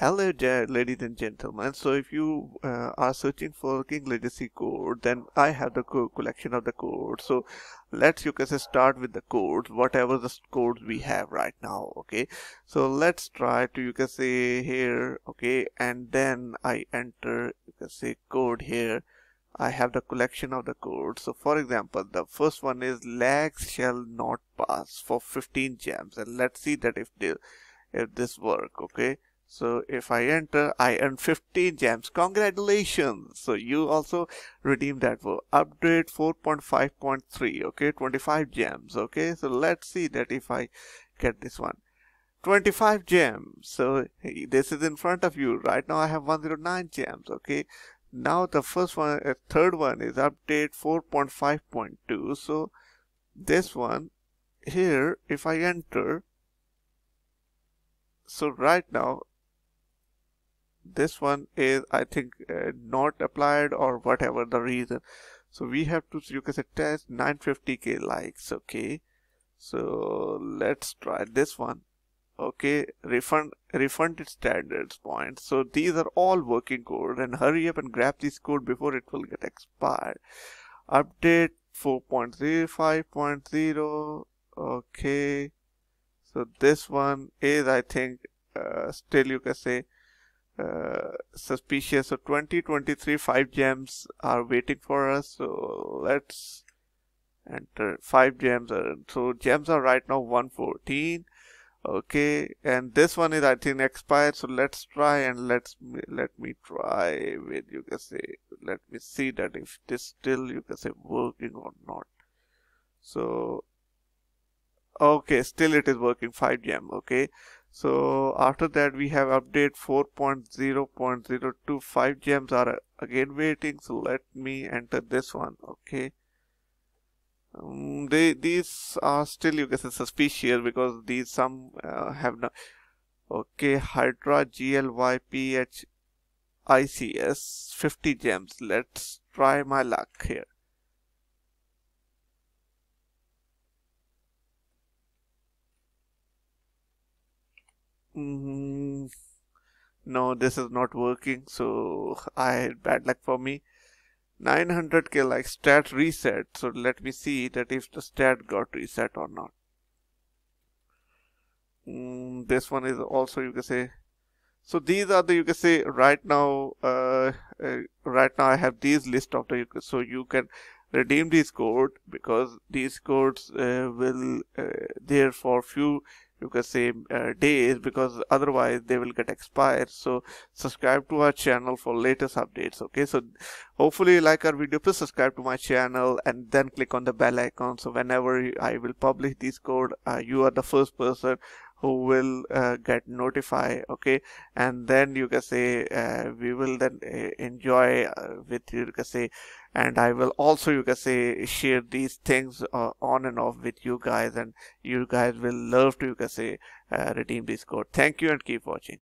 Hello ladies and gentlemen. So if you uh, are searching for King Legacy code, then I have the co collection of the code. So let's you can say start with the codes, whatever the codes we have right now. Okay. So let's try to you can say here. Okay, and then I enter you can say code here. I have the collection of the codes. So for example, the first one is lags shall not pass for 15 gems, and let's see that if they, if this work. Okay so if I enter, I earn 15 gems. Congratulations. So you also redeem that for update 4.5.3. Okay, 25 gems. Okay, so let's see that if I get this one. 25 gems. So this is in front of you. Right now I have 109 gems. Okay. Now the first one, uh, third one is update 4.5.2. So this one here, if I enter, so right now this one is I think uh, not applied or whatever the reason. So we have to you can say test 950k likes okay? So let's try this one okay? Refund refunded standards points. So these are all working code and hurry up and grab this code before it will get expired. Update 4.05.0 okay? So this one is i think uh, still you can say uh, suspicious. So 2023 5 gems are waiting for us. So let's enter 5 gems. Are, so gems are right now 114. Okay, and this one is I think expired. So let's try and let's let me try with you can say let me see that if this still you can say working or not. So okay, still it is working 5 gem. Okay, so after that we have update 4.0.025 gems are again waiting. So let me enter this one. Okay. Um, they these are still you say suspicious because these some uh, have not. Okay, Hydra GLYPH ICS 50 gems. Let's try my luck here. Mm, no, this is not working. So I had bad luck for me. 900k like stat reset. So let me see that if the stat got reset or not. Mm, this one is also you can say. So these are the you can say right now. Uh, uh, right now I have these list of the so you can redeem these code because these codes uh, will uh, there for few you can say uh, days because otherwise they will get expired. So subscribe to our channel for latest updates okay? So hopefully you like our video please subscribe to my channel and then click on the bell icon. So whenever i will publish this code uh, you are the first person who will uh, get notified okay? And then you can say uh, we will then uh, enjoy uh, with you, you can say. And I will also you can say share these things uh, on and off with you guys and you guys will love to you can say uh, redeem this code. Thank you and keep watching